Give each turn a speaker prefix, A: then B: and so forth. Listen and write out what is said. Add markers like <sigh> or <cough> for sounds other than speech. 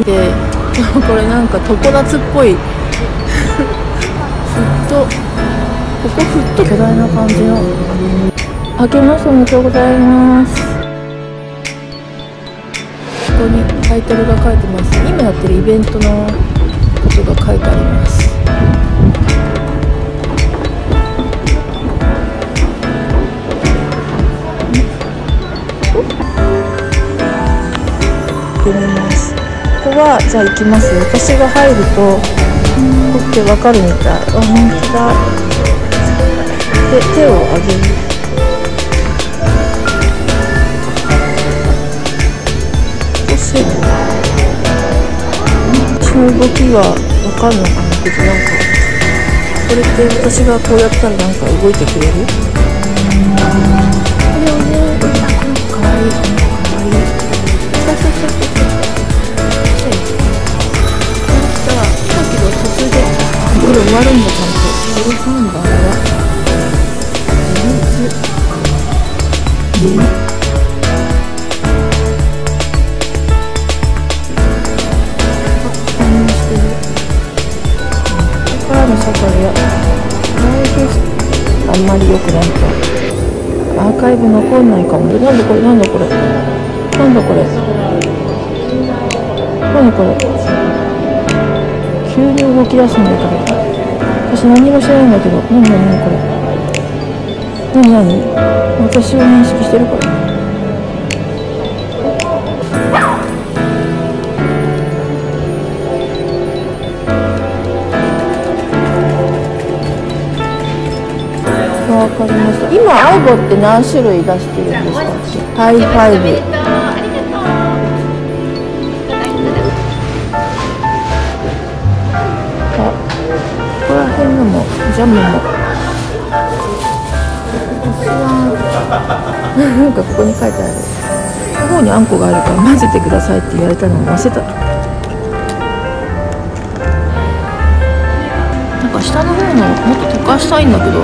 A: で <laughs> これなんか常夏っぽい。<laughs> ふっとここふっと。巨大な感じの。明けましておめでとうございます。ここにタイトルが書いてます。今やってるイベントのことが書いてあります。行ってみますここはじゃあ行きます私が入るとこってわかるみたい。あ本当だ。で手を上げる。そして私の動きはわかるのかな？けどなんかこれって私がこうやったらなんか動いてくれる？これ終わるん。だちゃん。とこれなん。だあれは自立自反応してるここからの社会やライフあん。まり良くないとアーカイブ残ん。ないかもなん。だこれなん。だこれなん。だこれ何これ急に動き出すん。だけど私何も知らないんだけど何何何これ。何何？私を認識してるこれわかりました。今 aibo って何種類出してるんですか？ high fiveジャムも私はなんかここに書いてある。この方にあんこがある。から混ぜてくださいって言われたのを忘れたなんか下の方のもっと溶かしたいんだけど